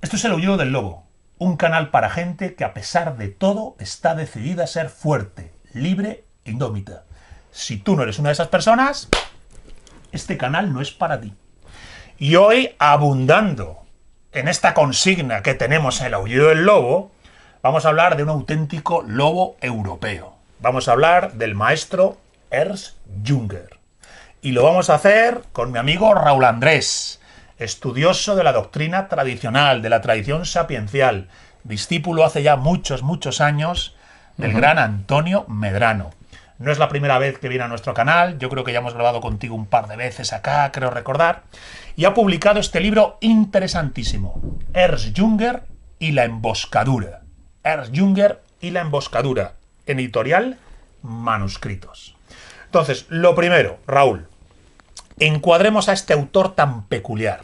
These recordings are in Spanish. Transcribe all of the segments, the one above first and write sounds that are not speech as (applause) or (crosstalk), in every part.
Esto es el aullido del lobo, un canal para gente que a pesar de todo está decidida a ser fuerte, libre e indómita. Si tú no eres una de esas personas, este canal no es para ti. Y hoy, abundando en esta consigna que tenemos en el aullido del lobo, vamos a hablar de un auténtico lobo europeo. Vamos a hablar del maestro Ernst Junger. Y lo vamos a hacer con mi amigo Raúl Andrés, estudioso de la doctrina tradicional, de la tradición sapiencial, discípulo hace ya muchos, muchos años del gran Antonio Medrano. No es la primera vez que viene a nuestro canal, yo creo que ya hemos grabado contigo un par de veces acá, creo recordar, y ha publicado este libro interesantísimo, Ernst Junger y la emboscadura. Ernst Junger y la emboscadura, editorial Manuscritos. Entonces, lo primero, Raúl, encuadremos a este autor tan peculiar,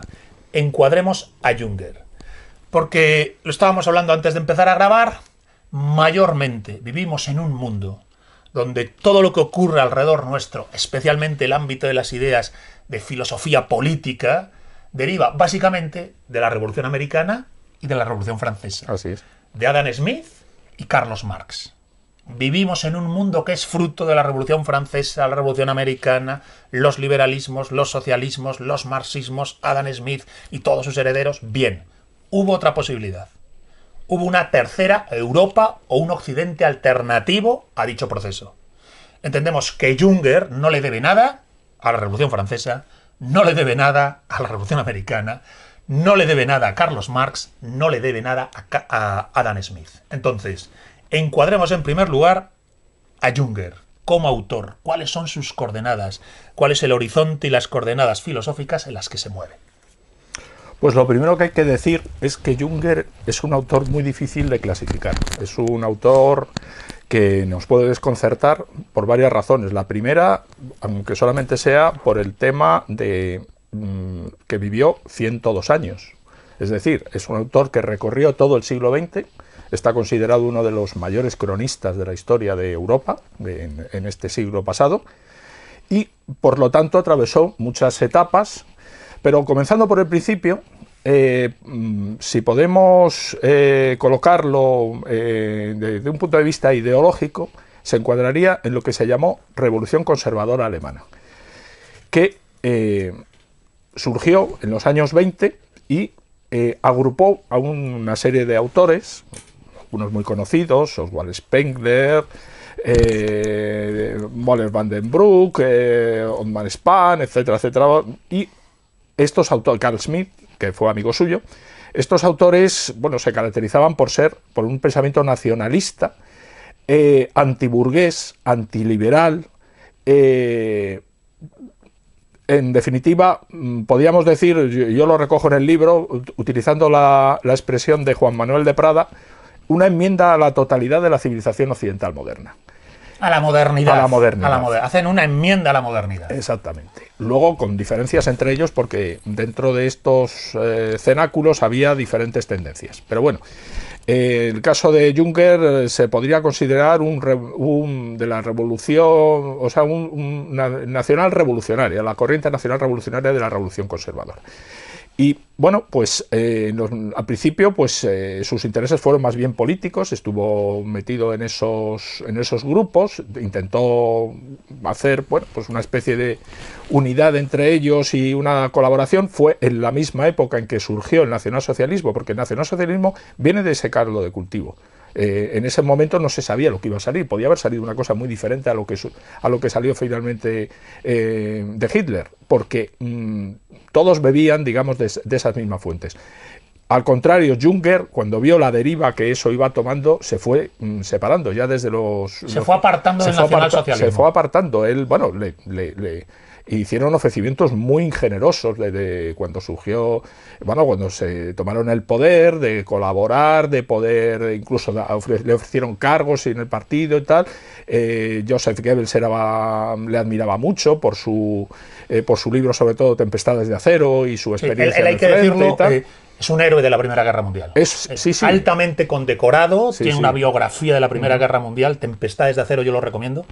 encuadremos a Junger. Porque lo estábamos hablando antes de empezar a grabar, mayormente vivimos en un mundo donde todo lo que ocurre alrededor nuestro, especialmente el ámbito de las ideas de filosofía política, deriva básicamente de la Revolución Americana y de la Revolución Francesa. Así es. De Adam Smith y Carlos Marx. Vivimos en un mundo que es fruto de la Revolución Francesa, la Revolución Americana, los liberalismos, los socialismos, los marxismos, Adam Smith y todos sus herederos. Bien, hubo otra posibilidad hubo una tercera Europa o un Occidente alternativo a dicho proceso. Entendemos que Junger no le debe nada a la Revolución Francesa, no le debe nada a la Revolución Americana, no le debe nada a Carlos Marx, no le debe nada a, Adam Smith. Entonces, encuadremos en primer lugar a Junger como autor, cuáles son sus coordenadas, cuál es el horizonte y las coordenadas filosóficas en las que se mueve. Pues lo primero que hay que decir es que Junger es un autor muy difícil de clasificar. Es un autor que nos puede desconcertar por varias razones. La primera, aunque solamente sea por el tema de mm, que vivió 102 años. Es decir, es un autor que recorrió todo el siglo XX, está considerado uno de los mayores cronistas de la historia de Europa en este siglo pasado y por lo tanto atravesó muchas etapas. Pero comenzando por el principio, eh, mm, si podemos eh, colocarlo eh, desde un punto de vista ideológico, se encuadraría en lo que se llamó Revolución Conservadora Alemana, que surgió en los años 20 y agrupó a una serie de autores, algunos muy conocidos, Oswald Spengler, Moller van den Broek, Otmar Spahn, etcétera, etcétera, y estos autores, Carl Smith, que fue amigo suyo, estos autores, bueno, se caracterizaban por ser, por un pensamiento nacionalista, eh, antiburgués, antiliberal, eh, en definitiva, mm, podríamos decir, yo, lo recojo en el libro, utilizando la, la expresión de Juan Manuel de Prada, una enmienda a la totalidad de la civilización occidental moderna. A la modernidad. A la modernidad. Hacen una enmienda a la modernidad. Exactamente. Luego, con diferencias entre ellos, porque dentro de estos eh, cenáculos había diferentes tendencias. Pero bueno, eh, el caso de Juncker eh, se podría considerar un, de la revolución, o sea, un, una nacional revolucionaria, la corriente nacional revolucionaria de la revolución conservadora. Y bueno, pues eh, al principio pues eh, sus intereses fueron más bien políticos, estuvo metido en esos, en esos grupos, intentó hacer bueno, pues una especie de unidad entre ellos y una colaboración. Fue en la misma época en que surgió el nacionalsocialismo, porque el nacionalsocialismo viene de ese caldo de cultivo. Eh, en ese momento no se sabía lo que iba a salir, podía haber salido una cosa muy diferente a lo que, a lo que salió finalmente eh, de Hitler, porque mm, todos bebían, digamos, de, esas mismas fuentes. Al contrario, Junger, cuando vio la deriva que eso iba tomando, se fue mm, separando ya desde los... Se fue apartando del nacionalsocialismo. Se fue apartando. Él, bueno, le, le hicieron ofrecimiento muy generosos desde cuando surgió, bueno, cuando se tomaron el poder, de colaborar, de poder, incluso le ofrecieron cargos en el partido y tal. Eh, Joseph Goebbels era, le admiraba mucho por su, eh, por su libro, sobre todo Tempestades de Acero y su experiencia. hay que decirlo, eh, es un héroe de la Primera Guerra Mundial. Es, altamente condecorado, tiene una biografía de la Primera Guerra Mundial, Tempestades de Acero, yo lo recomiendo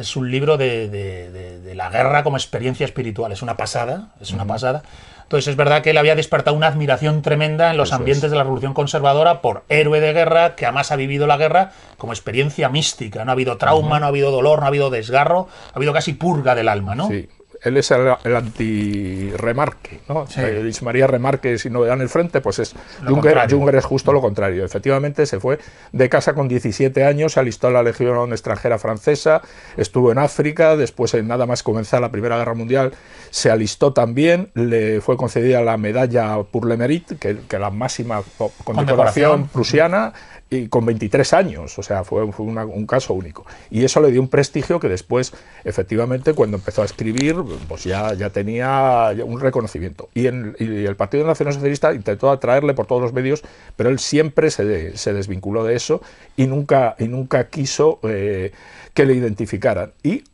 es un libro de, de- de- de la guerra como experiencia espiritual. Es una pasada, es una pasada. Entonces es verdad que él había despertado una admiración tremenda en los Eso ambientes es. de la Revolución Conservadora por héroe de guerra que además ha vivido la guerra como experiencia mística. No ha habido trauma, no ha habido dolor, no ha habido desgarro, ha habido casi purga del alma, ¿no? Sí. Él es el, el anti-remarque, ¿no? Sí. Luis María Remarque, si no le dan el frente, pues es. Junger, es justo lo contrario. Efectivamente, se fue de casa con 17 años, se alistó en la Legión Extranjera Francesa, estuvo en África, después, en nada más comenzar la Primera Guerra Mundial, se alistó también, le fue concedida la medalla pour le mérite, que, que la máxima co- condecoración Condecoración. prusiana y con 23 años, o sea, fue, un caso único. Y eso le dio un prestigio que después, efectivamente, cuando empezó a escribir, pues ya, ya tenía un reconocimiento. Y, el Partido Nacional Socialista intentó atraerle por todos los medios, pero él siempre se, se desvinculó de eso y nunca, y nunca quiso eh, que le identificaran. Y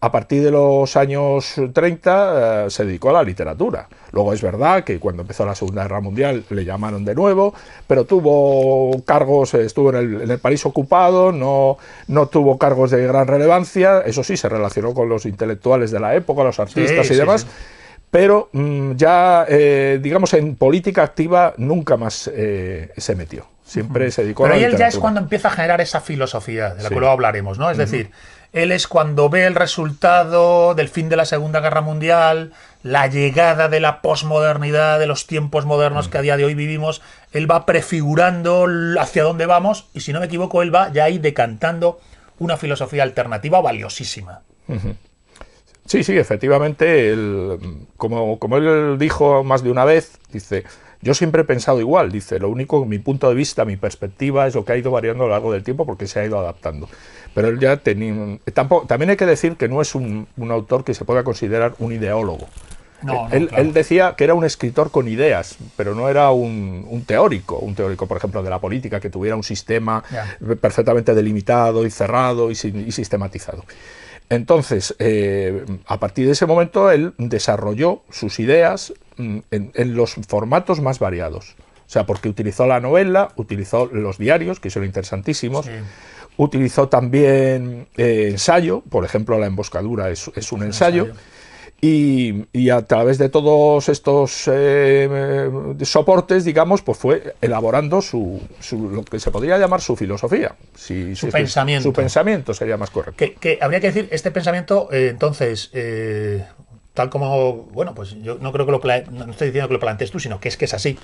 a partir de los años 30 eh, se dedicó a la literatura. Luego es verdad que cuando empezó la Segunda Guerra Mundial le llamaron de nuevo, pero tuvo cargos, eh, estuvo en el, en el París ocupado, no, no tuvo cargos de gran relevancia, eso sí, se relacionó con los intelectuales de la época, los artistas Sí, y sí, demás. sí. Pero mm, ya, eh, digamos, en política activa nunca más eh, se metió. Siempre se dedicó Pero a la ahí él ya es cuando empieza a generar esa filosofía, de la que luego hablaremos, ¿no? Es decir, él es cuando ve el resultado del fin de la Segunda Guerra Mundial, la llegada de la posmodernidad, de los tiempos modernos Mm. que a día de hoy vivimos, él va prefigurando hacia dónde vamos y si no me equivoco, él va ya ahí decantando una filosofía alternativa valiosísima. Sí, sí, efectivamente, él, como, como él dijo más de una vez, dice, yo siempre he pensado igual, dice, lo único, mi punto de vista, mi perspectiva es lo que ha ido variando a lo largo del tiempo porque se ha ido adaptando. Pero él ya tenía... Tampoco, también hay que decir que no es un, un autor que se pueda considerar un ideólogo. No, no, él, claro. él decía que era un escritor con ideas, pero no era un, un teórico, un teórico, por ejemplo, de la política, que tuviera un sistema Ya. perfectamente delimitado y cerrado y, y sistematizado. Entonces, eh, a partir de ese momento, él desarrolló sus ideas mm, en, en los formatos más variados. O sea, porque utilizó la novela, utilizó los diarios, que son interesantísimos, Sí. Utilizó también eh, ensayo, por ejemplo, La emboscadura es, es un ensayo. ensayo. Y, y a través de todos estos eh, eh, soportes, digamos, pues fue elaborando su, su- lo que se podría llamar su filosofía. Si- Su si- pensamiento. Su pensamiento sería más correcto. Que, que habría que decir, este pensamiento, eh, entonces, eh, tal como, bueno, pues yo no creo que lo no estoy diciendo que lo plantees tú, sino que es que es así.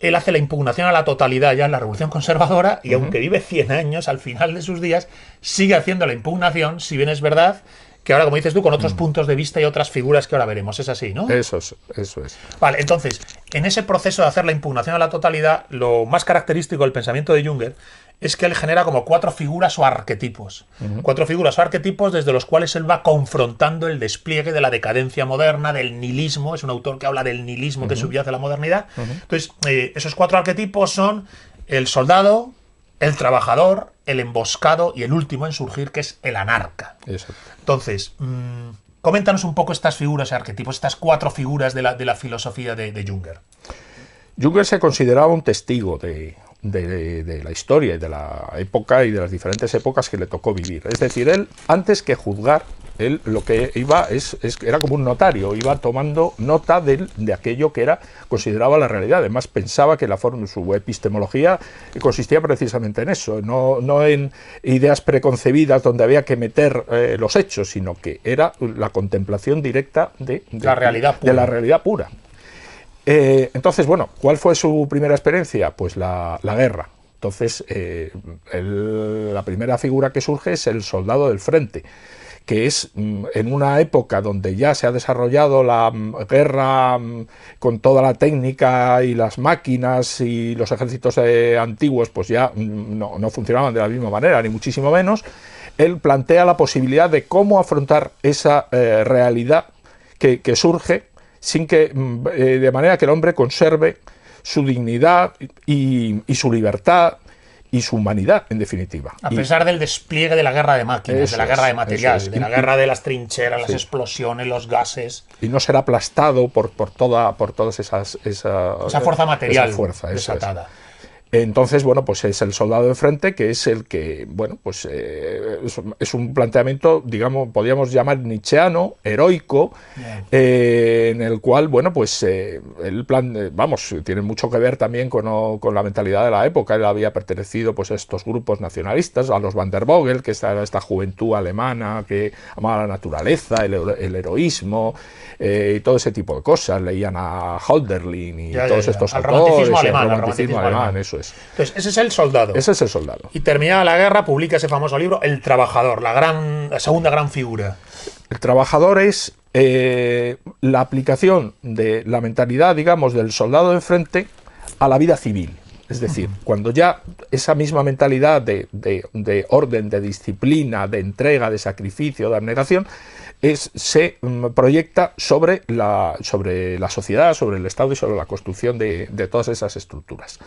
Él hace la impugnación a la totalidad ya en la Revolución Conservadora y aunque vive 100 años, al final de sus días, sigue haciendo la impugnación, si bien es verdad que ahora, como dices tú, con otros puntos de vista y otras figuras que ahora veremos. Es así, ¿no? Eso es, eso es. Vale, entonces, en ese proceso de hacer la impugnación a la totalidad, lo más característico del pensamiento de Junger es que él genera como cuatro figuras o arquetipos. Cuatro figuras o arquetipos desde los cuales él va confrontando el despliegue de la decadencia moderna, del nihilismo. Es un autor que habla del nihilismo que subyace a la modernidad. Entonces, eh, esos cuatro arquetipos son el soldado, el trabajador, el emboscado y el último en surgir, que es el anarca. Entonces, mm, coméntanos un poco estas figuras y arquetipos, estas cuatro figuras de la, de la filosofía de, de Junger. Junger se consideraba un testigo de, de- de la historia y de la época y de las diferentes épocas que le tocó vivir. Es decir, él, antes que juzgar, él lo que iba es, es- era como un notario, iba tomando nota del- de, aquello que era consideraba la realidad. Además, pensaba que la forma, su epistemología consistía precisamente en eso, no, no en ideas preconcebidas donde había que meter eh, los hechos, sino que era la contemplación directa de, de- La realidad de la realidad pura. Eh, entonces, bueno, ¿cuál fue su primera experiencia? Pues la, guerra. Entonces, eh, la primera figura que surge es el soldado del frente, que es mm, en una época donde ya se ha desarrollado la mm, guerra mm, con toda la técnica y las máquinas y los ejércitos eh, antiguos pues ya no, no funcionaban de la misma manera, ni muchísimo menos, él plantea la posibilidad de cómo afrontar esa realidad que surge sin que mm, eh, de manera que el hombre conserve su dignidad y, y su libertad y su humanidad en definitiva. A Y- pesar del despliegue de la guerra de máquinas, Eso de la guerra de material, eso es. de la guerra de las trincheras, las explosiones, los gases. y no ser aplastado por, por toda por todas esas esa, Esa fuerza material esa fuerza, eso es. Entonces, bueno, pues es el soldado de frente que es el que, bueno, pues eh, es, un planteamiento, digamos, podríamos llamar nietzscheano, heroico, eh, en el cual, bueno, pues eh, el plan, vamos, tiene mucho que ver también con, con, la mentalidad de la época. Él había pertenecido pues a estos grupos nacionalistas, a los Van der Vogel, que era esta juventud alemana que amaba la naturaleza, el, heroísmo y todo ese tipo de cosas. Leían a Holderlin y todos estos autores, el romanticismo alemán, eso entonces, ese es el soldado. Ese es el soldado. Y terminada la guerra, publica ese famoso libro, El Trabajador, la, gran, segunda gran figura. El trabajador es eh, la aplicación de la mentalidad, digamos, del soldado de frente a la vida civil. Es decir, cuando ya esa misma mentalidad de, orden, de disciplina, de entrega, de sacrificio, de abnegación, es, se mm, proyecta sobre la, sobre la sociedad, sobre el Estado y sobre la construcción de todas esas estructuras.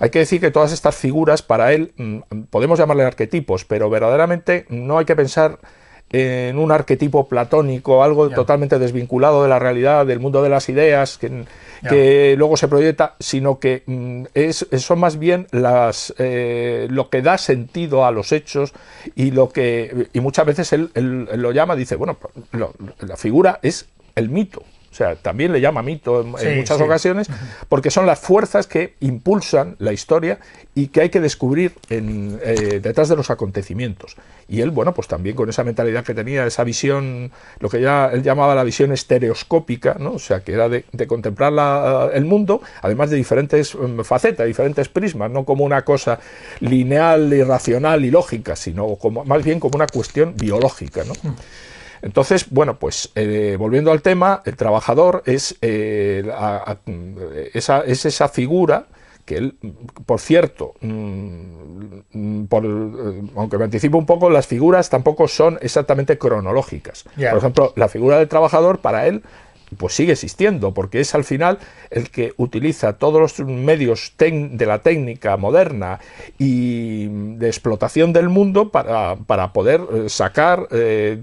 Hay que decir que todas estas figuras, para él, mm, podemos llamarle arquetipos, pero verdaderamente no hay que pensar en un arquetipo platónico, algo totalmente desvinculado de la realidad, del mundo de las ideas, que, luego se proyecta, sino que mm, es, son más bien las, eh, lo que da sentido a los hechos y lo que y muchas veces él, lo llama, dice, bueno, la figura es el mito, o sea, también le llama mito en, muchas ocasiones, porque son las fuerzas que impulsan la historia y que hay que descubrir en, eh, detrás de los acontecimientos. Y él, bueno, pues también con esa mentalidad que tenía, esa visión, lo que ya él llamaba la visión estereoscópica, ¿no? o sea, que era de, contemplar el mundo, además de diferentes mm, facetas, diferentes prismas, no como una cosa lineal, irracional y lógica, sino como, más bien como una cuestión biológica. ¿no? Entonces, bueno, pues eh, volviendo al tema, el trabajador es, eh, esa, es esa figura que él, por cierto, mm, por, eh, aunque me anticipo un poco, las figuras tampoco son exactamente cronológicas. Por ejemplo, la figura del trabajador para él pues sigue existiendo, porque es al final el que utiliza todos los medios de la técnica moderna y de explotación del mundo para, poder eh, sacar eh,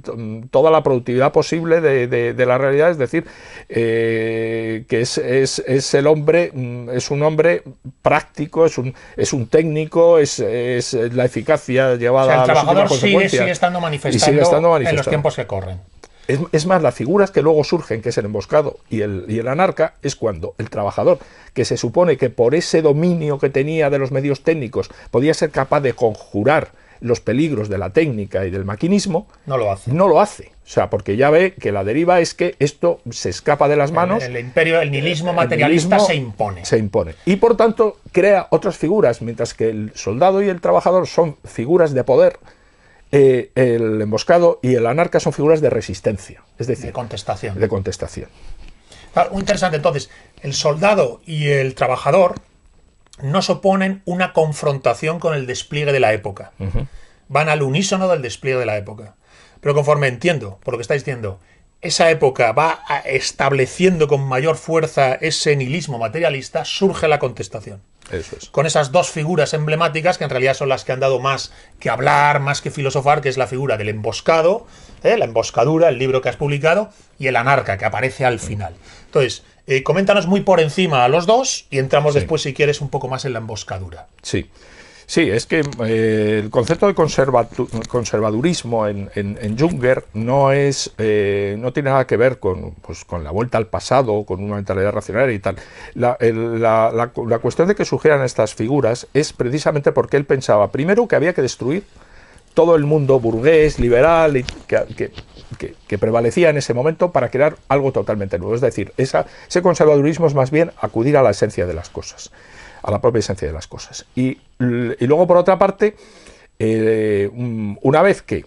toda la productividad posible de, la realidad, es decir, eh, que es, es, el hombre, mm, es un hombre práctico, es un, es un técnico, es, la eficacia llevada a el trabajador sigue, sigue, estando manifestando en los tiempos que corren. Es, más, las figuras que luego surgen, que es el emboscado y el, y el anarca, es cuando el trabajador, que se supone que por ese dominio que tenía de los medios técnicos podía ser capaz de conjurar los peligros de la técnica y del maquinismo, no lo hace. No lo hace. O sea, porque ya ve que la deriva es que esto se escapa de las manos. El, imperio, el nihilismo materialista se impone. Se impone. Y por tanto crea otras figuras, mientras que el soldado y el trabajador son figuras de poder eh, el emboscado y el anarca son figuras de resistencia, es decir, de contestación. De contestación. muy interesante. Entonces, el soldado y el trabajador no oponen una confrontación con el despliegue de la época. Van al unísono del despliegue de la época. Pero conforme entiendo, por lo que estáis diciendo, esa época va estableciendo con mayor fuerza ese nihilismo materialista, surge la contestación. Con esas dos figuras emblemáticas que en realidad son las que han dado más que hablar, más que filosofar, que es la figura del emboscado, ¿eh? la emboscadura, el libro que has publicado, y el anarca, que aparece al final. Entonces, eh, coméntanos muy por encima a los dos y entramos después, si quieres, un poco más en la emboscadura. Sí. Sí, es que eh, el concepto de conservadurismo en, en, Junger no es eh, no tiene nada que ver con, pues, con la vuelta al pasado, con una mentalidad racional y tal. La, la, cuestión de que surgieran estas figuras es precisamente porque él pensaba, primero, que había que destruir todo el mundo burgués, liberal, que, que, prevalecía en ese momento para crear algo totalmente nuevo. Es decir, esa, ese conservadurismo es más bien acudir a la esencia de las cosas a la propia esencia de las cosas. Y, luego, por otra parte, eh, una vez que,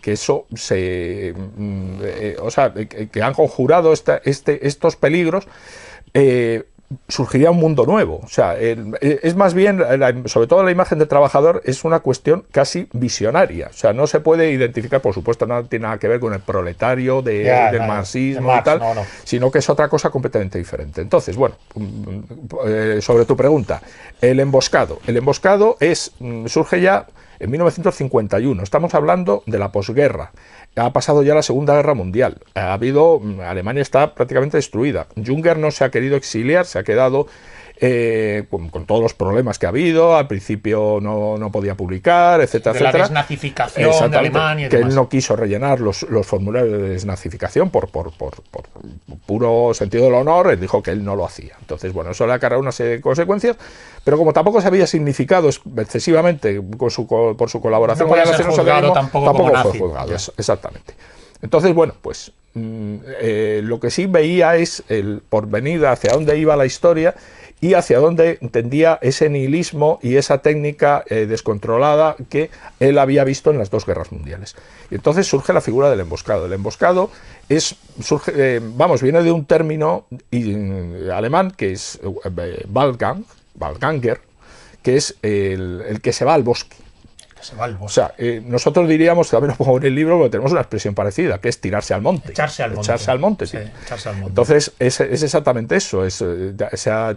que eso se. Mm, eh, o sea, que, han conjurado este, estos peligros, eh, surgiría un mundo nuevo. O sea, es más bien, sobre todo la imagen del trabajador, es una cuestión casi visionaria. O sea, no se puede identificar, por supuesto, no tiene nada que ver con el proletario del marxismo y tal, sino que es otra cosa completamente diferente. Entonces, bueno, mm, eh, sobre tu pregunta, el emboscado. El emboscado es, mm, surge ya en 1951. Estamos hablando de la posguerra ha pasado ya la Segunda Guerra Mundial. Ha habido, Alemania está prácticamente destruida. Junger no se ha querido exiliar, se ha quedado eh, con, todos los problemas que ha habido, al principio no, no podía publicar, etcétera, de etcétera. La desnazificación de Alemania. Y que él no quiso rellenar los, los formularios de desnazificación por, por, por, por, puro sentido del honor, él dijo que él no lo hacía. Entonces, bueno, eso le ha cargado una serie de consecuencias, pero como tampoco se había significado excesivamente con su, por su colaboración no con la Nación tampoco, tampoco fue juzgado. Exactamente. Entonces, bueno, pues mm, eh, lo que sí veía es el porvenir hacia dónde iba la historia y hacia dónde tendía ese nihilismo y esa técnica eh, descontrolada que él había visto en las dos guerras mundiales. Y entonces surge la figura del emboscado. El emboscado es, surge, eh, vamos, viene de un término mm, alemán que es eh, Waldgang, Waldganger, que es el que se va al bosque. O sea, eh, nosotros diríamos, también lo pongo en el libro, porque tenemos una expresión parecida, que es tirarse al monte. Echarse al monte. Echarse al monte, sí. echarse al monte. Entonces, es, exactamente eso. Es, eh,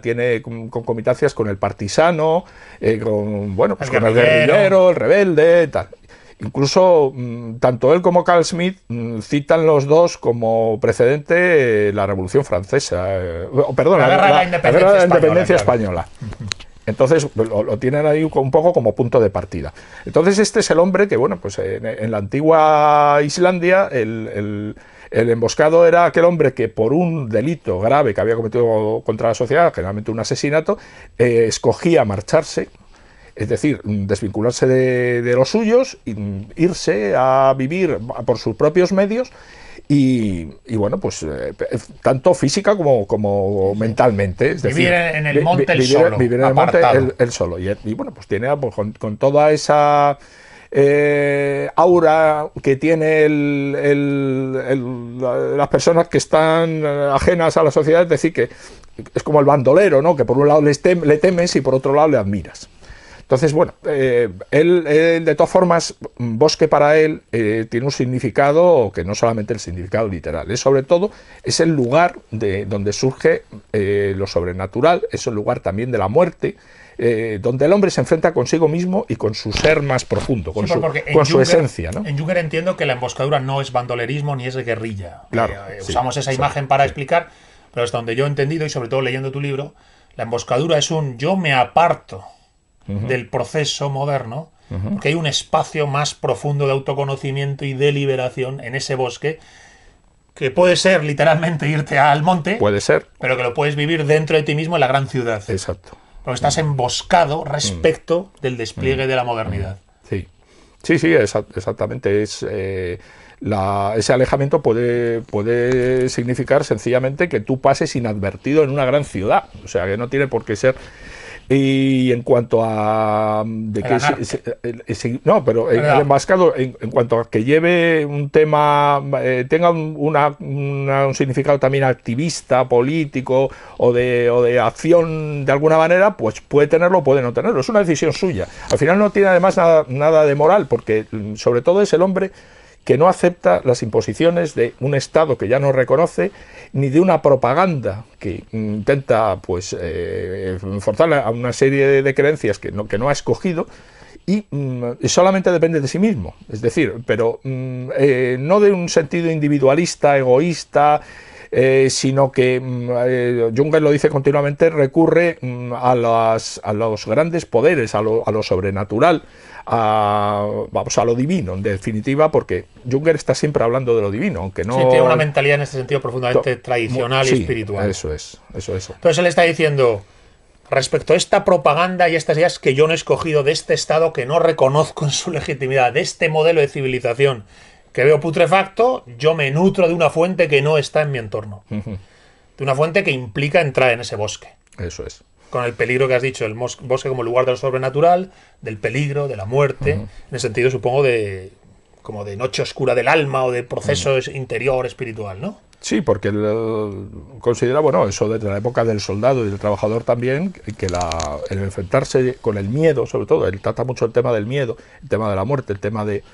tiene concomitancias con el partisano, eh, con, bueno, pues con el guerrillero, el rebelde, tal. Incluso mm, tanto él como Carl Smith mm, citan los dos como precedente la Revolución Francesa, perdón, la, guerra de la Independencia, española. (laughs) Entonces lo, tienen ahí un poco como punto de partida. Entonces este es el hombre que, bueno, pues en, la antigua Islandia el, emboscado era aquel hombre que por un delito grave que había cometido contra la sociedad, generalmente un asesinato, eh, escogía marcharse, es decir, desvincularse de, de los suyos, irse a vivir por sus propios medios y, bueno, pues eh, tanto física como, como mentalmente. Es vivir en el monte el solo. Vivir en el monte el, solo. Y, bueno, pues tiene pues, con, toda esa eh, aura que tiene las personas que están ajenas a la sociedad, es decir, que es como el bandolero, ¿no? que por un lado le temes y por otro lado le admiras. Entonces, bueno, eh, él, de todas formas, bosque para él eh, tiene un significado que no solamente el significado literal, es sobre todo, es el lugar de donde surge eh, lo sobrenatural, es el lugar también de la muerte, donde el hombre se enfrenta consigo mismo y con su ser más profundo, con, su, con su, esencia. ¿no? En Juncker entiendo que la emboscadura no es bandolerismo ni es guerrilla. Claro, usamos esa imagen para explicar, pero hasta donde yo he entendido, y sobre todo leyendo tu libro, la emboscadura es un yo me aparto del proceso moderno, porque hay un espacio más profundo de autoconocimiento y de liberación en ese bosque que puede ser literalmente irte al monte. Puede ser. Pero que lo puedes vivir dentro de ti mismo en la gran ciudad. Exacto. Porque estás emboscado respecto mm. del despliegue de la modernidad. Sí. Sí, sí, exactamente. Es, eh, ese alejamiento puede, puede significar sencillamente que tú pases inadvertido en una gran ciudad. O sea, que no tiene por qué ser y en cuanto a. De que no, pero el, enmascado, en, cuanto a que lleve un tema, eh, tenga un, significado también activista, político o de, o de acción de alguna manera, pues puede tenerlo o puede no tenerlo. Es una decisión suya. Al final no tiene además nada, nada de moral, porque mm, sobre todo es el hombre que no acepta las imposiciones de un Estado que ya no reconoce, ni de una propaganda que intenta pues eh, forzar a una serie de creencias que no, que no ha escogido, y mm, solamente depende de sí mismo. Es decir, pero mm, eh, no de un sentido individualista, egoísta, eh, sino que mm, Junger lo dice continuamente, recurre a, las, a, los grandes poderes, a lo, a lo sobrenatural, a, vamos, a lo divino, en definitiva, porque Junger está siempre hablando de lo divino, aunque no... Sí, tiene una mentalidad en ese sentido profundamente tradicional y espiritual. Eso es, eso es. Entonces él está diciendo, respecto a esta propaganda y estas ideas que yo no he escogido de este Estado que no reconozco en su legitimidad, de este modelo de civilización que veo putrefacto, yo me nutro de una fuente que no está en mi entorno. (laughs) De una fuente que implica entrar en ese bosque. Eso es con el peligro que has dicho, el bosque como lugar de lo sobrenatural, del peligro, de la muerte, en el sentido, supongo, de como de noche oscura del alma o de proceso interior espiritual, ¿no? Sí, porque él considera, bueno, eso desde la época del soldado y del trabajador también, que la, el enfrentarse con el miedo, sobre todo, él trata mucho el tema del miedo, el tema de la muerte, el tema de,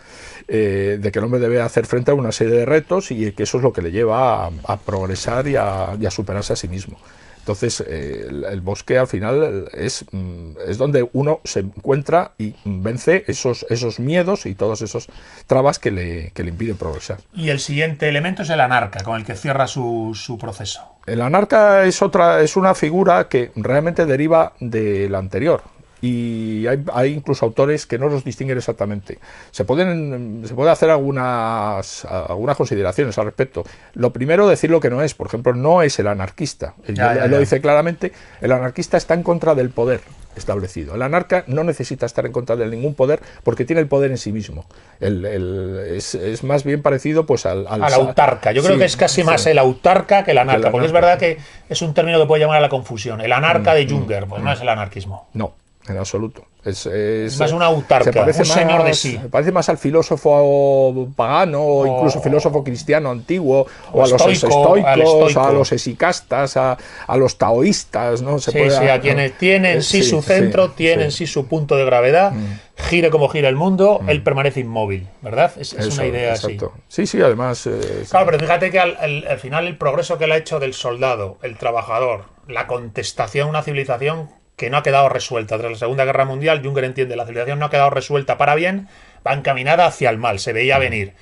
eh, de que el hombre debe hacer frente a una serie de retos y que eso es lo que le lleva a, progresar y a, y a superarse a sí mismo. Entonces, eh, el, el bosque al final es, mm, es donde uno se encuentra y vence esos, esos miedos y todos esos trabas que le, que le impiden progresar. Y el siguiente elemento es el anarca, con el que cierra su, su proceso. El anarca es otra, es una figura que realmente deriva del anterior. Y hay, hay incluso autores que no los distinguen exactamente. Se pueden se puede hacer algunas, algunas consideraciones al respecto. Lo primero, decir lo que no es. Por ejemplo, no es el anarquista. Él, Ya, ya, él lo ya. dice claramente. El anarquista está en contra del poder establecido. El anarca no necesita estar en contra de ningún poder porque tiene el poder en sí mismo. El- el- es, es más bien parecido pues al, al Al autarca. Yo creo Sí, que es casi sí. más el autarca que el anarca, Que el porque es anarca. verdad que es un término que puede llamar a la confusión. El anarca de Junger, pues no es el anarquismo. No, en absoluto. Es, es- Es más una autarca, se parece un señor de más- sí. se parece más al filósofo pagano o incluso filósofo cristiano antiguo o, o a los estoico, estoicos, a los esicastas, a, a los taoístas, ¿no? Se Sí, puede- sí, a quienes tienen Eh, sí, sí, su centro, sí, tienen sí. Mm. sí su punto de gravedad, gire como gira el mundo, él permanece inmóvil, ¿verdad? Es, es Eso, una idea así. exacto. Sí, sí, además. eh, Claro, pero fíjate que al, al- al final el progreso que él ha hecho del soldado, el trabajador, la contestación a una civilización que no ha quedado resuelta. Tras la Segunda Guerra Mundial, Junger entiende, la civilización no ha quedado resuelta para bien, va encaminada hacia el mal, se veía venir.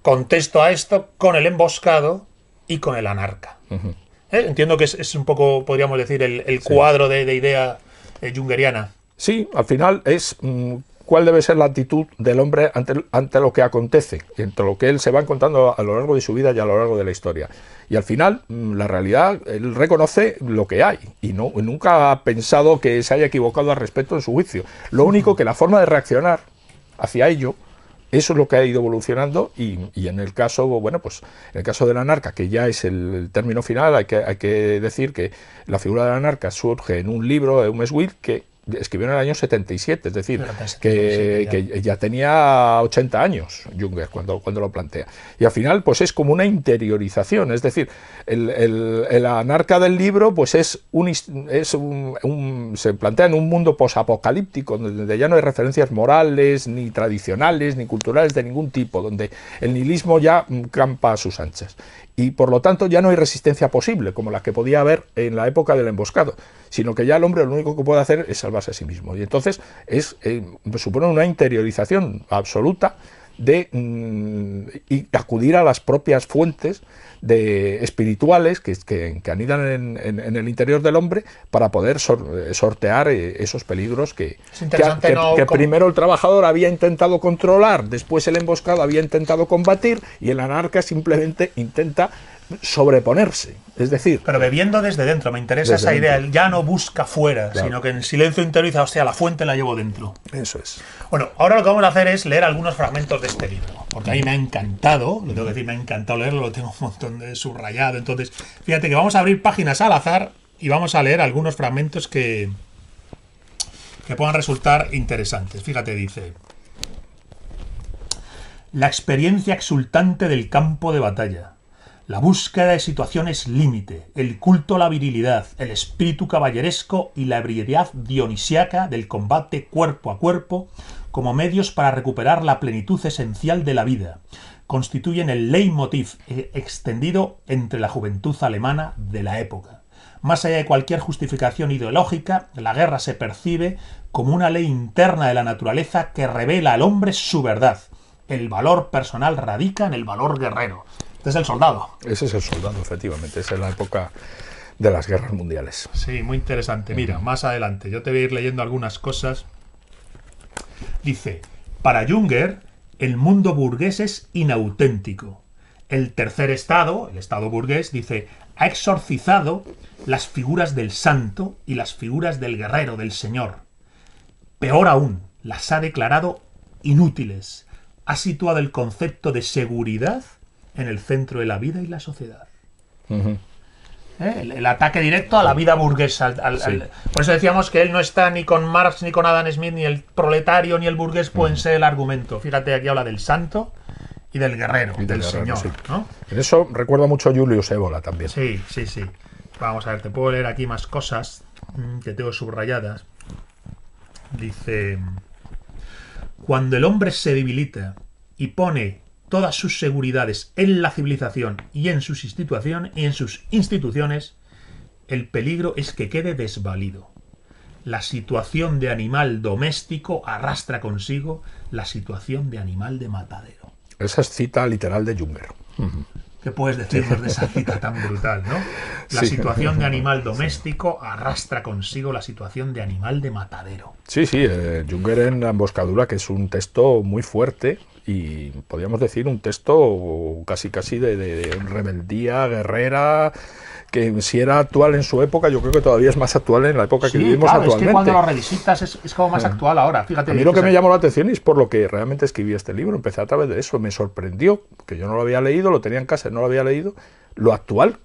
Contesto a esto con el emboscado y con el anarca. ¿Eh? Entiendo que es, es un poco, podríamos decir, el, el cuadro de, de idea eh, jungeriana. Sí, al final es mm, cuál debe ser la actitud del hombre ante, ante lo que acontece, y entre lo que él se va encontrando a lo largo de su vida y a lo largo de la historia. Y al final, mm, la realidad, él reconoce lo que hay y, no, nunca ha pensado que se haya equivocado al respecto en su juicio. Lo único que la forma de reaccionar hacia ello eso es lo que ha ido evolucionando y, y en el caso, bueno, pues el caso del anarca, que ya es el, el término final, hay que, hay que decir que la figura del anarca surge en un libro de Humes Will que escribió en el año 77, es decir, que, 77 que ya tenía 80 años Junger cuando, cuando lo plantea. Y al final, pues es como una interiorización, es decir, el, el- el anarca del libro, pues es un, es un, un- se plantea en un mundo posapocalíptico, donde ya no hay referencias morales, ni tradicionales, ni culturales de ningún tipo, donde el nihilismo ya mm, campa a sus anchas. Y por lo tanto ya no hay resistencia posible, como la que podía haber en la época del emboscado, sino que ya el hombre lo único que puede hacer es salvarse a sí mismo. Y entonces es, eh, supone una interiorización absoluta de mm, y acudir a las propias fuentes de espirituales que, que- que anidan en, en- en el interior del hombre para poder sor- eh, sortear eh, esos peligros que, que- no primero el trabajador había intentado controlar, después el emboscado había intentado combatir y el anarca simplemente intenta sobreponerse. Es decir, Pero bebiendo desde dentro, me interesa esa idea. dentro. Ya no busca fuera, Claro. sino que en silencio interioriza, hostia, la fuente la llevo dentro. eso es. Bueno, ahora lo que vamos a hacer es leer algunos fragmentos de este libro, porque a mí me ha encantado, lo tengo que decir, me ha encantado leerlo, lo tengo un montón de subrayado, entonces, fíjate que vamos a abrir páginas al azar y vamos a leer algunos fragmentos que, que puedan resultar interesantes. Fíjate, dice, la experiencia exultante del campo de batalla. La búsqueda de situaciones límite, el culto a la virilidad, el espíritu caballeresco y la ebriedad dionisiaca del combate cuerpo a cuerpo como medios para recuperar la plenitud esencial de la vida, constituyen el leitmotiv eh, extendido entre la juventud alemana de la época. Más allá de cualquier justificación ideológica, la guerra se percibe como una ley interna de la naturaleza que revela al hombre su verdad. El valor personal radica en el valor guerrero. Este es el soldado. Ese es el soldado, efectivamente. Esa es la época de las guerras mundiales. Sí, muy interesante. Mira, más adelante, yo te voy a ir leyendo algunas cosas. Dice, para Junger, el mundo burgués es inauténtico. El tercer estado, el estado burgués, dice, ha exorcizado las figuras del santo y las figuras del guerrero, del señor. Peor aún, las ha declarado inútiles. Ha situado el concepto de seguridad en el centro de la vida y la sociedad. ¿eh? el, el ataque directo a la vida burguesa. al- al- al- por eso decíamos que él no está ni con Marx, ni con Adam Smith, ni el proletario, ni el burgués pueden ser el argumento. Fíjate, aquí habla del santo y del guerrero, Y del, del guerrero, señor. sí. ¿no? En eso recuerdo mucho a Julius Ébola también. Sí, sí, sí. Vamos a ver, te puedo leer aquí más cosas mm, que tengo subrayadas. Dice, cuando el hombre se debilita y pone todas sus seguridades en la civilización y en sus instituciones, y en sus instituciones, El peligro es que quede desvalido. La situación de animal doméstico arrastra consigo la situación de animal de matadero. Esa es cita literal de Junger. ¿Qué puedes decirnos de esa cita tan brutal, no? La Sí. situación de animal doméstico arrastra consigo la situación de animal de matadero. Sí, sí, eh, Junger en la emboscadura, que es un texto muy fuerte y podríamos decir un texto casi casi de, de- de rebeldía guerrera, que si era actual en su época, yo creo que todavía es más actual en la época que Sí, vivimos claro, es actualmente. que cuando lo revisitas es, es como más actual ahora. Fíjate, A mí lo que me llamó la atención es por lo que realmente escribí este libro. Empecé a través de eso. Me sorprendió, que yo no lo había leído, lo tenía en casa, no lo había leído, lo actual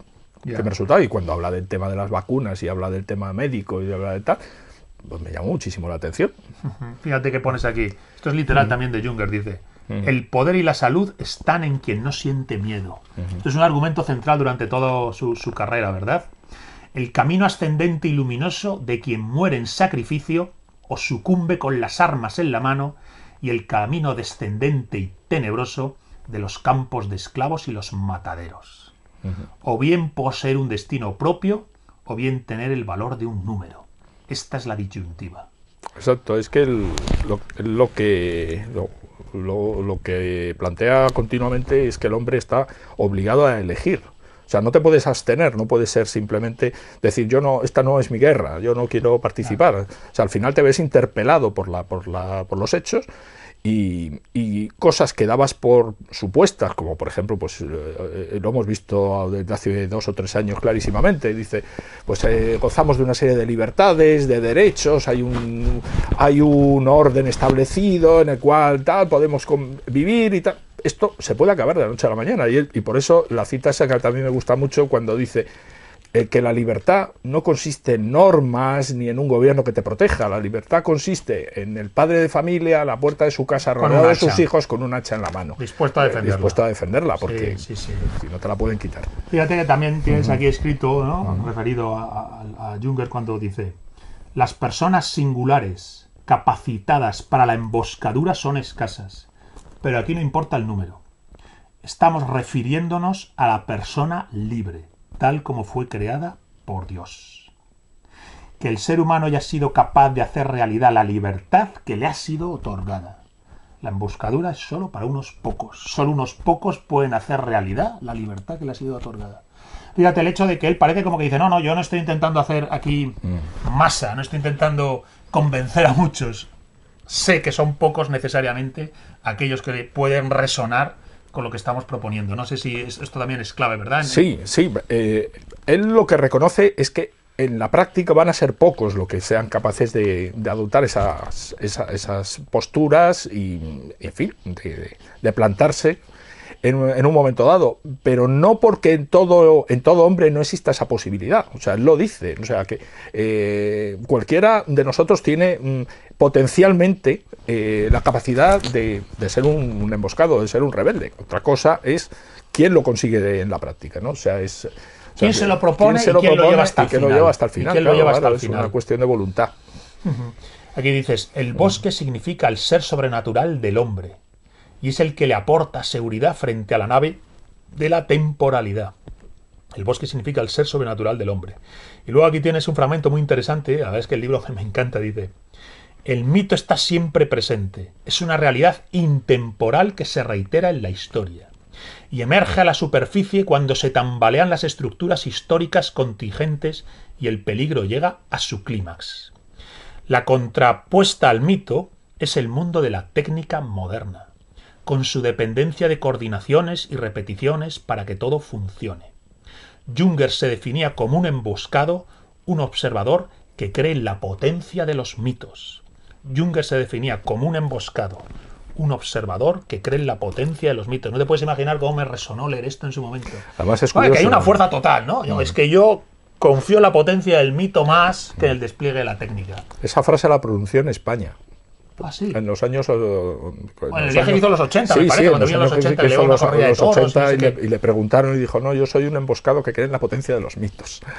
Ya. que me resultaba. Y cuando habla del tema de las vacunas y habla del tema médico y habla de tal, pues me llamó muchísimo la atención. Fíjate que pones aquí. Esto es literal Mm. también de Junger, dice. El poder y la salud están en quien no siente miedo. Esto es un argumento central durante toda su, su carrera, ¿verdad? El camino ascendente y luminoso de quien muere en sacrificio o sucumbe con las armas en la mano y el camino descendente y tenebroso de los campos de esclavos y los mataderos. O bien poseer un destino propio o bien tener el valor de un número. Esta es la disyuntiva. Exacto, es que el- lo, lo que lo, lo- lo que plantea continuamente es que el hombre está obligado a elegir. O sea, no te puedes abstener, no puedes ser simplemente decir yo no, esta no es mi guerra, yo no quiero participar. O sea, al final te ves interpelado por la, por la, por los hechos y, y cosas que dabas por supuestas, como por ejemplo, pues eh, eh, lo hemos visto desde hace dos o tres años clarísimamente, dice, pues eh, gozamos de una serie de libertades, de derechos, hay un, hay un orden establecido en el cual tal podemos vivir y tal. Esto se puede acabar de la noche a la mañana y, y por eso la cita esa que también me gusta mucho cuando dice eh, que la libertad no consiste en normas ni en un gobierno que te proteja. La libertad consiste en el padre de familia a la puerta de su casa rodeado de sus hijos con un hacha en la mano. Dispuesto a Eh, defenderla. Dispuesto a defenderla, porque Sí, sí, sí. si no te la pueden quitar. Fíjate que también tienes aquí escrito, ¿no? referido a, a- a Junger cuando dice, las personas singulares capacitadas para la emboscadura son escasas, pero aquí no importa el número. Estamos refiriéndonos a la persona libre, tal como fue creada por Dios. Que el ser humano haya sido capaz de hacer realidad la libertad que le ha sido otorgada. La emboscadura es solo para unos pocos. Solo unos pocos pueden hacer realidad la libertad que le ha sido otorgada. Fíjate el hecho de que él parece como que dice, no, no, yo no estoy intentando hacer aquí masa, no estoy intentando convencer a muchos. Sé que son pocos necesariamente aquellos que pueden resonar con lo que estamos proponiendo. No sé si es- esto también es clave, ¿verdad? Sí, sí. eh, él lo que reconoce es que en la práctica van a ser pocos los que sean capaces de, de adoptar esas, esa- esas posturas y, en fin, de- de plantarse en, un- en un momento dado, pero no porque en todo, en todo hombre no exista esa posibilidad. O sea, él lo dice. O sea, que eh, cualquiera de nosotros tiene mm, potencialmente eh, la capacidad de, de ser un, un emboscado, de ser un rebelde. Otra cosa es quién lo consigue de- en la práctica, ¿no? O sea, es... o sea, ¿Quién se lo propone se y quién lo lleva hasta y el quién lo final? lleva hasta el ¿Y final? lo claro, lleva hasta claro, el es una final? cuestión de voluntad. Aquí dices, el bosque significa el ser sobrenatural del hombre y es el que le aporta seguridad frente a la nave de la temporalidad. El bosque significa el ser sobrenatural del hombre. Y luego aquí tienes un fragmento muy interesante, la verdad es que el libro (laughs) me encanta, dice, el mito está siempre presente, es una realidad intemporal que se reitera en la historia y emerge a la superficie cuando se tambalean las estructuras históricas contingentes y el peligro llega a su clímax. La contrapuesta al mito es el mundo de la técnica moderna, con su dependencia de coordinaciones y repeticiones para que todo funcione. Junger se definía como un emboscado, un observador que cree en la potencia de los mitos. Junger se definía como un emboscado, un observador que cree en la potencia de los mitos. No te puedes imaginar cómo me resonó leer esto en su momento. Además es Vale, que hay curioso. una fuerza total, ¿no? Yo- Es que yo confío en la potencia del mito más que en el despliegue de la técnica. Esa frase la pronunció en España. Ah, sí. En los años. eh, en Bueno, los el viaje hizo los 80, sí, me parece, sí, cuando vino los años que 80 hizo los- corrida de los toros, no 80 sé y, le, qué. y le preguntaron y dijo: No, yo soy un emboscado que cree en la potencia de los mitos. (laughs)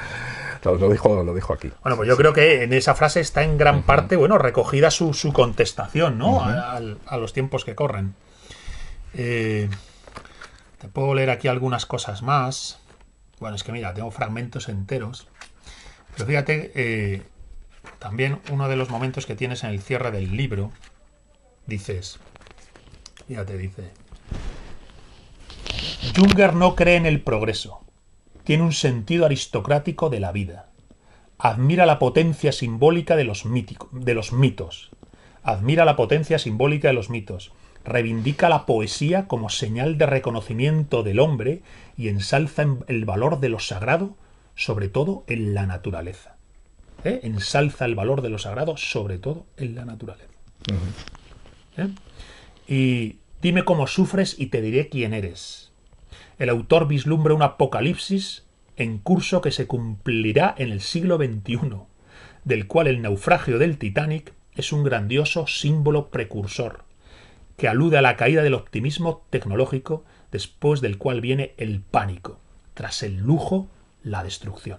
Lo, dijo, lo dijo aquí. Bueno, pues yo creo que en esa frase está en gran parte, bueno, recogida su, su contestación, ¿no? A los tiempos que corren. Eh, te puedo leer aquí algunas cosas más. Bueno, es que mira, tengo fragmentos enteros. Pero fíjate, eh, también uno de los momentos que tienes en el cierre del libro, dices, fíjate, dice, Junger no cree en el progreso, tiene un sentido aristocrático de la vida, admira la potencia simbólica de los, de los mitos, admira la potencia simbólica de los mitos, reivindica la poesía como señal de reconocimiento del hombre y ensalza el valor de lo sagrado, sobre todo en la naturaleza. ¿Eh? Ensalza el valor de lo sagrado, sobre todo en la naturaleza. ¿Eh? Y dime cómo sufres y te diré quién eres. El autor vislumbra un apocalipsis en curso que se cumplirá en el siglo XXI, del cual el naufragio del Titanic es un grandioso símbolo precursor, que alude a la caída del optimismo tecnológico después del cual viene el pánico, tras el lujo, la destrucción.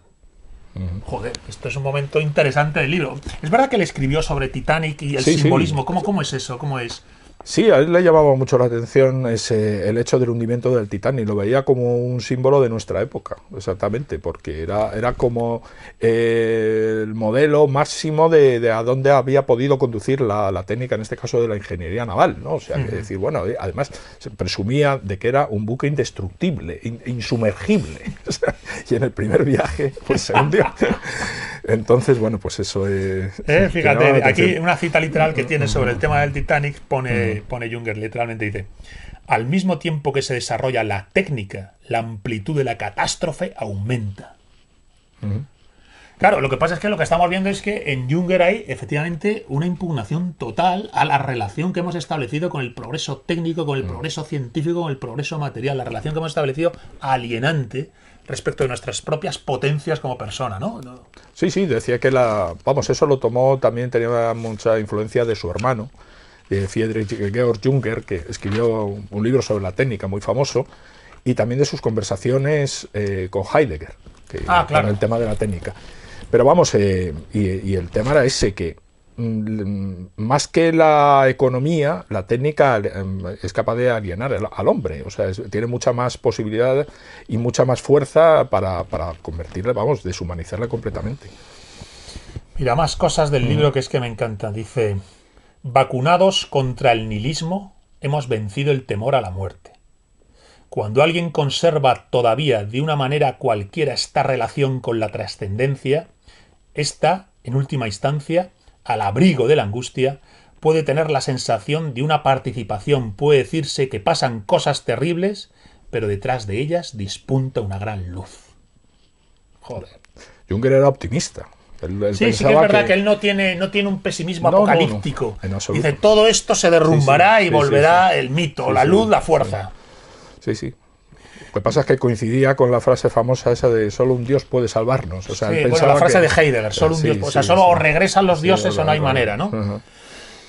Joder, esto es un momento interesante del libro. Es verdad que él escribió sobre Titanic y el Sí, sí. simbolismo. ¿Cómo, ¿Cómo es eso? ¿Cómo es? Sí, a él le llamaba mucho la atención ese, el hecho del hundimiento del Titanic. Lo veía como un símbolo de nuestra época, exactamente, porque era, era como eh, el modelo máximo de, de a dónde había podido conducir la, la técnica, en este caso de la ingeniería naval. ¿no? O sea, que decir, bueno, eh, además se presumía de que era un buque indestructible, in- insumergible. (laughs) Y en el primer viaje, pues se hundió. Entonces, bueno, pues eso es. Eh, (laughs) Fíjate, aquí una cita literal que tiene sobre el tema del Titanic pone, pone Junger, literalmente dice, al mismo tiempo que se desarrolla la técnica, la amplitud de la catástrofe aumenta. Claro, lo que pasa es que lo que estamos viendo es que en Junger hay efectivamente una impugnación total a la relación que hemos establecido con el progreso técnico, con el progreso científico, con el progreso material, la relación que hemos establecido alienante respecto de nuestras propias potencias como persona, ¿no? Sí, sí, decía que la. Vamos, eso lo tomó también, tenía mucha influencia de su hermano, de Friedrich Georg Junger, que escribió un libro sobre la técnica muy famoso, y también de sus conversaciones eh, con Heidegger, que, Ah, claro. el tema de la técnica. Pero vamos, eh, y, y el tema era ese, que más que la economía, la técnica em, es capaz de alienar al, hombre. O sea, es- tiene mucha más posibilidad y mucha más fuerza para, para convertirle, vamos, deshumanizarla completamente. Mira, más cosas del libro que es que me encanta. Dice, vacunados contra el nihilismo, hemos vencido el temor a la muerte. Cuando alguien conserva todavía de una manera cualquiera esta relación con la trascendencia, esta, en última instancia, al abrigo de la angustia, puede tener la sensación de una participación, puede decirse que pasan cosas terribles, pero detrás de ellas dispunta una gran luz. Joder. Junger era optimista. Él- él Sí, sí que es verdad que... él no tiene, no tiene un pesimismo No, no, no, apocalíptico. Dice, todo esto se derrumbará Sí, sí, y volverá el mito, la luz, la fuerza. Sí, sí. Lo que pasa es que coincidía con la frase famosa esa de solo un Dios puede salvarnos. O sea, Sí, bueno, la frase que- de Heidegger, solo un Sí, dios, o sea, solo regresan los dioses o no hay manera, ¿no?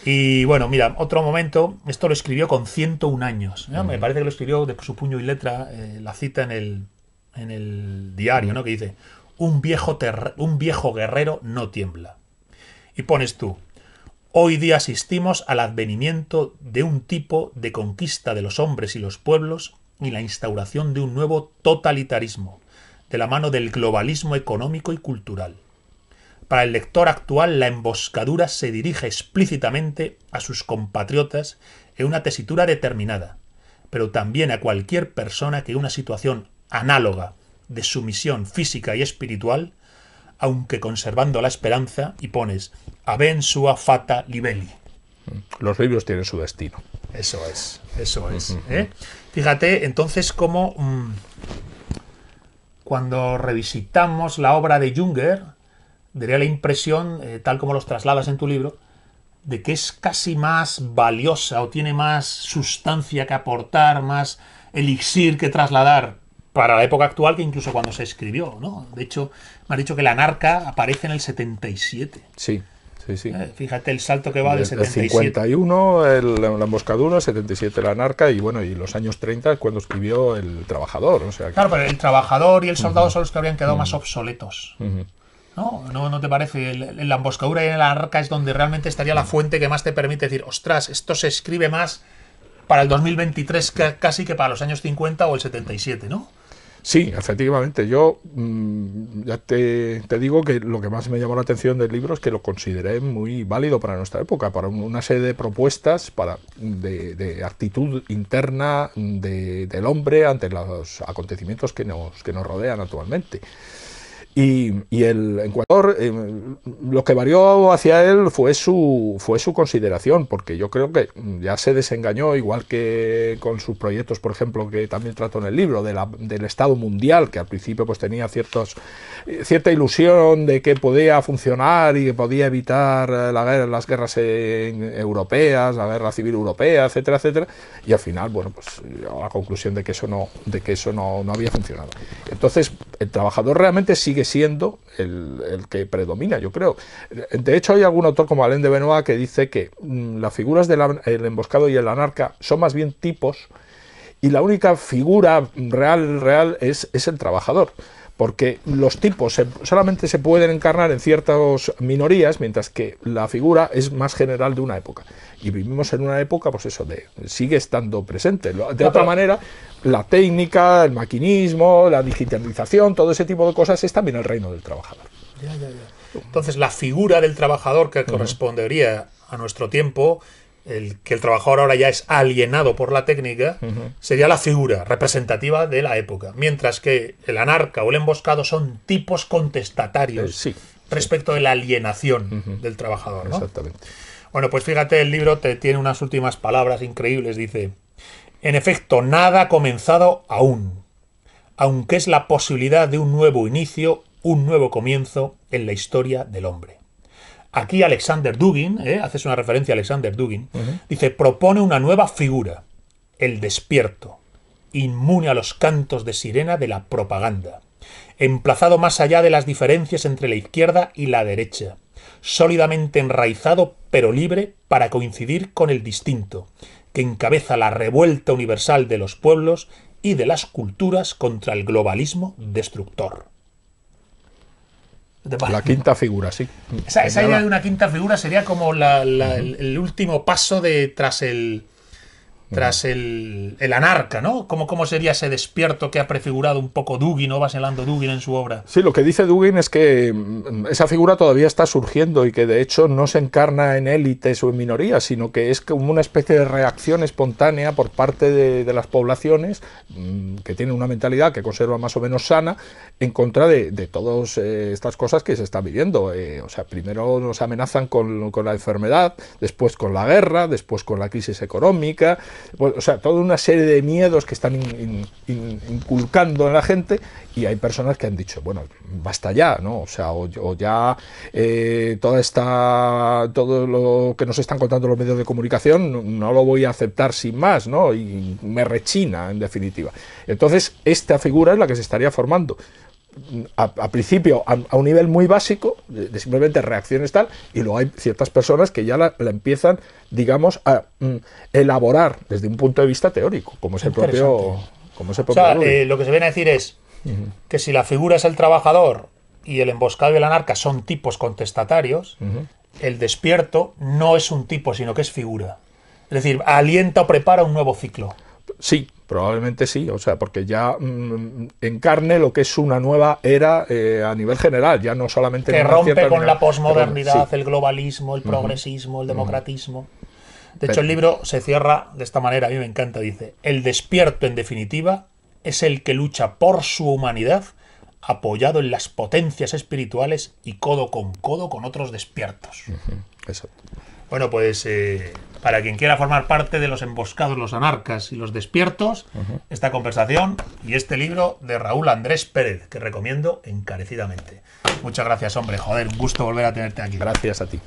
Y bueno, mira, otro momento, esto lo escribió con 101 años. ¿no? Me parece que lo escribió de su puño y letra, eh, la cita en el, en el diario, ¿no? Que dice, un viejo, un viejo guerrero no tiembla. Y pones tú, hoy día asistimos al advenimiento de un tipo de conquista de los hombres y los pueblos y la instauración de un nuevo totalitarismo, de la mano del globalismo económico y cultural. Para el lector actual, la emboscadura se dirige explícitamente a sus compatriotas en una tesitura determinada, pero también a cualquier persona que una situación análoga de sumisión física y espiritual, aunque conservando la esperanza, y pones aben sua fata libelli. Los libros tienen su destino. Eso es, eso es. ¿eh? Fíjate entonces cómo mm, cuando revisitamos la obra de Junger, daría la impresión, eh, tal como los trasladas en tu libro, de que es casi más valiosa o tiene más sustancia que aportar, más elixir que trasladar para la época actual que incluso cuando se escribió, ¿no? De hecho, me ha dicho que la anarca aparece en el 77. Sí, sí, sí. ¿eh? Fíjate el salto que va El 77. 51, el- la emboscadura, el 77 la anarca y bueno, y los años 30 es cuando escribió El Trabajador. O sea, que- Claro, pero el trabajador y el soldado son los que habrían quedado más obsoletos. ¿No? ¿No? ¿No te parece? El- En la emboscadura y en la arca es donde realmente estaría la fuente que más te permite decir, ostras, esto se escribe más para el 2023 que- casi que para los años 50 o el 77, ¿no? Sí, efectivamente. Yo mm, ya te, te, digo que lo que más me llamó la atención del libro es que lo consideré muy válido para nuestra época, para una serie de propuestas para, de, de actitud interna de, del hombre ante los acontecimientos que nos, que nos rodean actualmente. Y, el Ecuador, eh, lo que varió hacia él fue su, fue su consideración, porque yo creo que ya se desengañó, igual que con sus proyectos, por ejemplo, que también trato en el libro, de la, del Estado mundial, que al principio pues tenía ciertos, eh, cierta ilusión de que podía funcionar y que podía evitar eh, la las guerras europeas, la guerra civil europea, etcétera, etcétera, y al final, bueno, pues a la conclusión de que eso no, de que eso no, no había funcionado. Entonces, el trabajador realmente sigue siendo el, que predomina, yo creo. De hecho, hay algún autor como Alain de Benoit que dice que mm, las figuras del emboscado y el anarca son más bien tipos y la única figura real, real es, es el trabajador porque los tipos solamente se pueden encarnar en ciertas minorías, mientras que la figura es más general de una época. Y vivimos en una época, pues eso, de sigue estando presente. De otra manera, la técnica, el maquinismo, la digitalización, todo ese tipo de cosas es también el reino del trabajador. Entonces, la figura del trabajador que correspondería a nuestro tiempo el que el trabajador ahora ya es alienado por la técnica, sería la figura representativa de la época. Mientras que el anarca o el emboscado son tipos contestatarios eh, respecto de la alienación del trabajador. Exactamente. Bueno, pues fíjate, el libro te tiene unas últimas palabras increíbles. Dice, en efecto, nada ha comenzado aún, aunque es la posibilidad de un nuevo inicio, un nuevo comienzo en la historia del hombre. Aquí Alexander Dugin, ¿eh? haces una referencia a Alexander Dugin, dice, propone una nueva figura, el despierto, inmune a los cantos de sirena de la propaganda, emplazado más allá de las diferencias entre la izquierda y la derecha, sólidamente enraizado pero libre para coincidir con el distinto, que encabeza la revuelta universal de los pueblos y de las culturas contra el globalismo destructor. La (laughs) quinta figura, sí. Esa, idea de una quinta figura sería como el, último paso de tras el tras el, el, anarca, ¿no? ¿Cómo, ¿Cómo sería ese despierto que ha prefigurado un poco Dugin o vaselando Dugin en su obra? Sí, lo que dice Dugin es que mm, esa figura todavía está surgiendo y que de hecho no se encarna en élites o en minorías, sino que es como una especie de reacción espontánea por parte de, las poblaciones mm, que tienen una mentalidad que conserva más o menos sana en contra de, de todas eh, estas cosas que se están viviendo. Eh, o sea, primero nos amenazan con, con la enfermedad, después con la guerra, después con la crisis económica, o sea, toda una serie de miedos que están inculcando en la gente y hay personas que han dicho, bueno, basta ya, ¿no? O sea, o, ya eh, toda esta, todo lo que nos están contando los medios de comunicación no, lo voy a aceptar sin más, ¿no? Y me rechina, en definitiva. Entonces, esta figura es la que se estaría formando a, principio a, un nivel muy básico, de, simplemente reacciones tal, y luego hay ciertas personas que ya la, empiezan, digamos, a mm, elaborar desde un punto de vista teórico, como es el propio... Como o sea, eh, lo que se viene a decir es que si la figura es el trabajador y el emboscado y el anarca son tipos contestatarios, el despierto no es un tipo, sino que es figura. Es decir, alienta o prepara un nuevo ciclo. Sí, Probablemente sí, o sea, porque ya mm, encarne lo que es una nueva era eh, a nivel general, ya no solamente... Que rompe con la posmodernidad, el globalismo, el progresismo, el democratismo. De hecho, el libro se cierra de esta manera, a mí me encanta, dice, el despierto, en definitiva, es el que lucha por su humanidad, apoyado en las potencias espirituales y codo con codo con otros despiertos. Exacto. Bueno, pues eh, para quien quiera formar parte de los emboscados, los anarcas y los despiertos, esta conversación y este libro de Raúl Andrés Pérez, que recomiendo encarecidamente. Muchas gracias, hombre. Joder, un gusto volver a tenerte aquí. Gracias a ti.